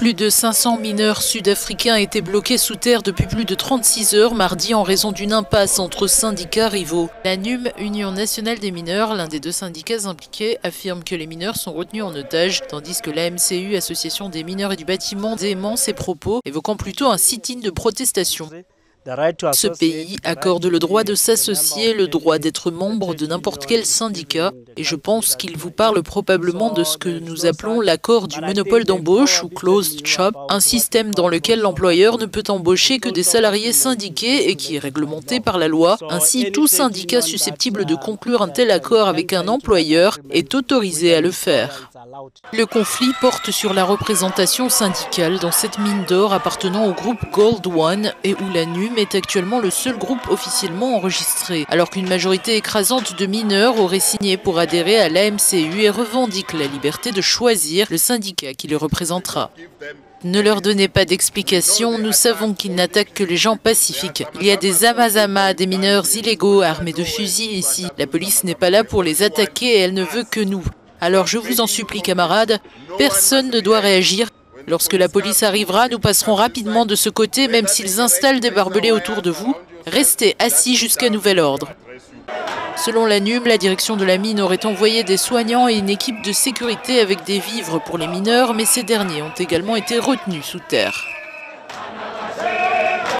Plus de 500 mineurs sud-africains étaient bloqués sous terre depuis plus de 36 heures mardi en raison d'une impasse entre syndicats rivaux. La NUM, Union nationale des mineurs, l'un des deux syndicats impliqués, affirme que les mineurs sont retenus en otage, tandis que la MCU, Association des mineurs et du bâtiment, dément ses propos, évoquant plutôt un sit-in de protestation. Ce pays accorde le droit de s'associer, le droit d'être membre de n'importe quel syndicat, et je pense qu'il vous parle probablement de ce que nous appelons l'accord du monopole d'embauche ou closed shop, un système dans lequel l'employeur ne peut embaucher que des salariés syndiqués et qui est réglementé par la loi. Ainsi, tout syndicat susceptible de conclure un tel accord avec un employeur est autorisé à le faire. Le conflit porte sur la représentation syndicale dans cette mine d'or appartenant au groupe Gold One et où la NUM est actuellement le seul groupe officiellement enregistré, alors qu'une majorité écrasante de mineurs aurait signé pour adhérer à l'AMCU et revendique la liberté de choisir le syndicat qui les représentera. Ne leur donnez pas d'explications, nous savons qu'ils n'attaquent que les gens pacifiques. Il y a des Amazama, des mineurs illégaux armés de fusils ici. La police n'est pas là pour les attaquer et elle ne veut que nous. Alors je vous en supplie, camarades, personne ne doit réagir. Lorsque la police arrivera, nous passerons rapidement de ce côté, même s'ils installent des barbelés autour de vous. Restez assis jusqu'à nouvel ordre. Selon la NUM, la direction de la mine aurait envoyé des soignants et une équipe de sécurité avec des vivres pour les mineurs, mais ces derniers ont également été retenus sous terre.